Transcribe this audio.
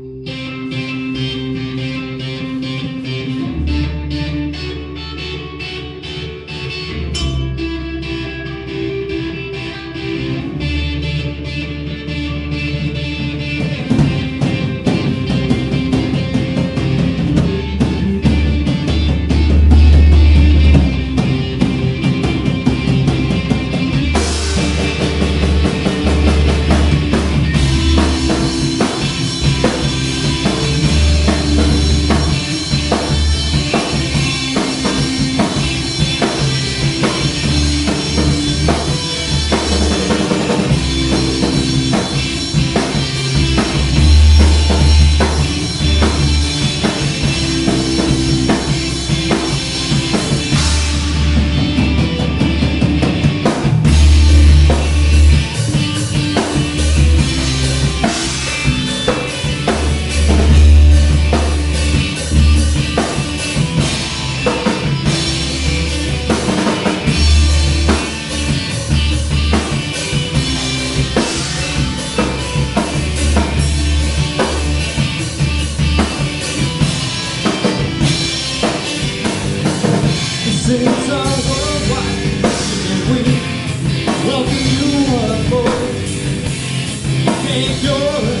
Música It's our worldwide, we welcome you. Take your